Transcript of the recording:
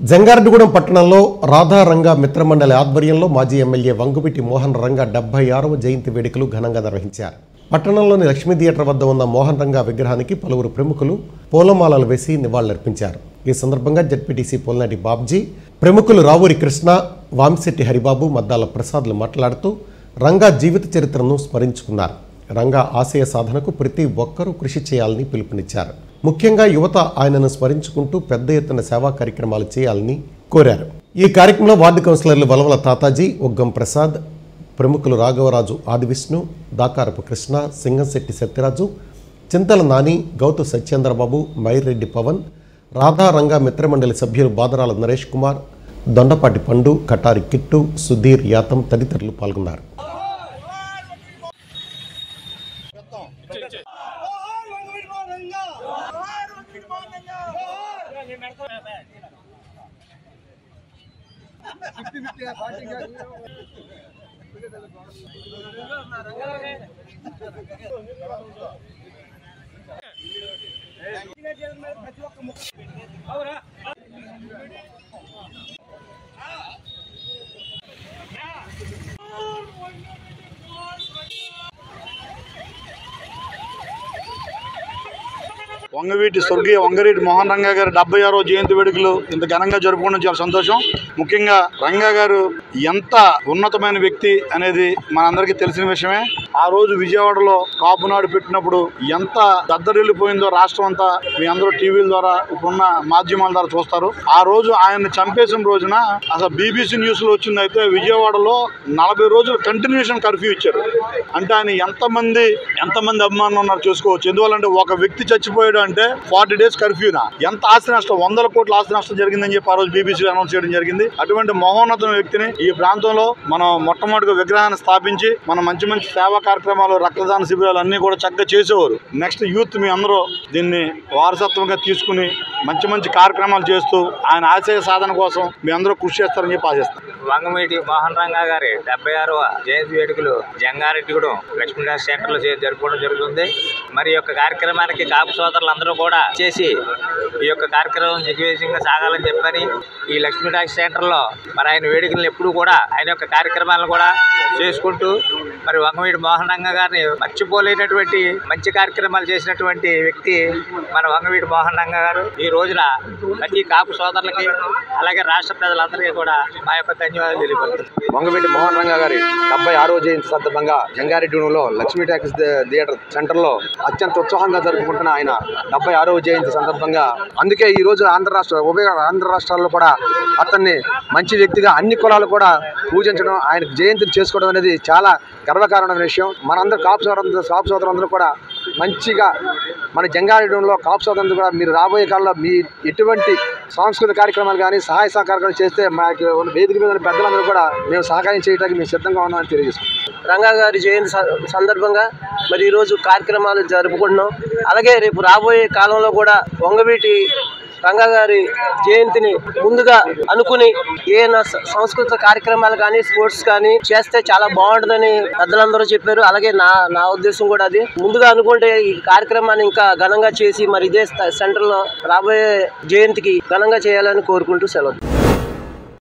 జంగారెడ్డిగూడెం పట్టణంలో రాధారంగ మిత్రమండలి ఆధ్వర్యంలో మాజీ ఎమ్మెల్యే వంగుపిటి మోహన్ రంగ డెబ్బై ఆరవ జయంతి వేడుకలు ఘనంగా నిర్వహించారు. పట్టణంలోని లక్ష్మీ థియేటర్ వద్ద ఉన్న మోహన్ రంగ విగ్రహానికి పలువురు ప్రముఖులు పూలమాలలు వేసి నివాళులర్పించారు. ఈ సందర్భంగా జడ్పీటీసీ పోల్నాటి బాబ్జీ ప్రముఖులు రావూరి కృష్ణ వామిశెట్టి హరిబాబు మద్దాల ప్రసాద్లు మాట్లాడుతూ రంగా జీవిత చరిత్రను స్మరించుకున్నారు. రంగా ఆశయ సాధనకు ప్రతి ఒక్కరూ కృషి చేయాలని పిలుపునిచ్చారు. ముఖ్యంగా యువత ఆయనను స్మరించుకుంటూ పెద్ద ఎత్తున సేవా కార్యక్రమాలు చేయాలని కోరారు. ఈ కార్యక్రమంలో వార్డు కౌన్సిలర్లు వలవల తాతాజీ ఒగ్గం ప్రసాద్ ప్రముఖులు రాఘవరాజు ఆదివిష్ణు దాకారపు కృష్ణ సింగంశెట్టి సత్యరాజు చింతల నాని గౌతు సత్యేంద్రబాబు మైరెడ్డి పవన్ రాధారంగ మిత్రమండలి సభ్యులు బాదరాల నరేష్ కుమార్ దొండపాటి పండు కటారి కిట్టు సుధీర్ యాతం తదితరులు పాల్గొన్నారు. ఫిఫ్టీ ఫిఫ్టీ ఫార్టీ ప్రతి ఒక్క ముక్క అవురా Yeah. వంగవీటి స్వర్గీయ వంగవీటి మోహన్ రంగా గారి డెబ్బై ఆరో జయంతి వేడుకలు ఇంత ఘనంగా జరుపుకోవడం చాలా సంతోషం. ముఖ్యంగా రంగా గారు ఎంత ఉన్నతమైన వ్యక్తి అనేది మనందరికీ తెలిసిన విషయమే. ఆ రోజు విజయవాడలో కాపునాడు పెట్టినప్పుడు ఎంత దద్దరిల్లిపోయిందో రాష్ట్రం అంతా మీ అందరూ టీవీల ద్వారా ఇప్పుడున్న మాధ్యమాల ద్వారా చూస్తారు. ఆ రోజు ఆయన్ని చంపేసిన రోజున అసలు బీబీసీ న్యూస్లో అయితే విజయవాడలో నలభై రోజులు కంటిన్యూషన్ కర్ఫ్యూ ఇచ్చారు. అంటే ఆయన ఎంతమంది ఎంతమంది అభిమానులు ఉన్నారు చూసుకోవచ్చు. ఎందువల్లంటే ఒక వ్యక్తి చచ్చిపోయాడు అంటే ఫార్టీ డేస్ కర్ఫ్యూనా? ఎంత ఆస్తి నష్టం? వందల కోట్ల ఆస్తి నష్టం జరిగిందని చెప్పి ఆ రోజు బీబీసీ అనౌన్స్ చేయడం జరిగింది. అటువంటి మహోన్నతమైన వ్యక్తిని ఈ ప్రాంతంలో మనం మొట్టమొదటిగా విగ్రహాన్ని స్థాపించి మనం మంచి మంచి సేవా కార్యక్రమాలు రక్తదాన శిబిరాలు అన్ని కూడా చక్కగా చేసేవారు. నెక్స్ట్ యూత్ మీ అందరూ దీన్ని వారసత్వంగా తీసుకుని మంచి మంచి కార్యక్రమాలు చేస్తూ ఆయన ఆశయ సాధన కోసం మీ అందరూ కృషి చేస్తారని చెప్పి ఆశిస్తాను వంగమేటి మోహన్ రంగా గారి డెబ్బై ఆరవ జయంతి వేడుకలు జంగారెడ్డిగూడెం లక్ష్మీదాస్ సెంటర్లో జరుపుకోవడం జరుగుతుంది. మరి యొక్క కార్యక్రమానికి కాపు అందరూ కూడా చేసి ఈ యొక్క కార్యక్రమం దిగ్విజయంగా సాగాలని చెప్పని ఈ లక్ష్మీ సెంటర్లో మరి ఆయన వేడుకలను ఎప్పుడూ కూడా ఆయన యొక్క కార్యక్రమాలను కూడా చేసుకుంటూ మరి వంగవీడి మోహనంగ గారిని మర్చిపోలేనటువంటి మంచి కార్యక్రమాలు చేసినటువంటి వ్యక్తి మన వంగవీడి మోహనంగ గారు. ఈ రోజున ప్రతి కాపు సోదరులకి అలాగే రాష్ట్ర ప్రజలందరికీ కూడా మా యొక్క ధన్యవాదాలు తెలియపడుతున్నాం వంగవీటి మోహన్ రంగా గారి డెబ్బై ఆరో జయంతి సందర్భంగా జంగారెడ్డిలో లక్ష్మీ టాకీస్ థియేటర్ సెంటర్లో అత్యంత ఉత్సాహంగా జరుపుకుంటున్న ఆయన డెబ్బై ఆరో జయంతి సందర్భంగా. అందుకే ఈ రోజు ఆంధ్ర రాష్ట్ర ఉభయ ఆంధ్ర రాష్ట్రాల్లో కూడా అతన్ని మంచి వ్యక్తిగా అన్ని కులాలు కూడా పూజించడం ఆయన జయంతిని చేసుకోవడం అనేది చాలా గర్వకారణమైన విషయం. మనందరూ కాపు సోదరు కాపు సోదరులందరూ కూడా మంచిగా మన జంగారెడ్డిలో కాపు సోదరులందరూ కూడా మీరు రాబోయే కాలంలో మీ ఎటువంటి సాంస్కృతిక కార్యక్రమాలు కానీ సహాయ సహకారాలు చేస్తే మాకు ఉన్న వేదిక మీద ఉన్న పెద్దలందరూ కూడా మేము సహకారం చేయడానికి మేము సిద్ధంగా ఉన్నామని తెలియజేస్తున్నాం. రంగా గారి జయంతి స- సందర్భంగా మరి ఈరోజు కార్యక్రమాలు జరుపుకుంటున్నాం. అలాగే రేపు రాబోయే కాలంలో కూడా వంగవీటి రంగా గారి జయంతిని ముందుగా అనుకుని ఏమైనా సంస్కృత సాంస్కృతిక కార్యక్రమాలు కానీ స్పోర్ట్స్ కానీ చేస్తే చాలా బాగుంటుందని పెద్దలందరూ చెప్పారు. అలాగే నా నా ఉద్దేశం కూడా అది. ముందుగా అనుకుంటే ఈ కార్యక్రమాన్ని ఇంకా ఘనంగా చేసి మరి ఇదే సెంటర్లో రాబోయే జయంతికి ఘనంగా చేయాలని కోరుకుంటూ సెలవు.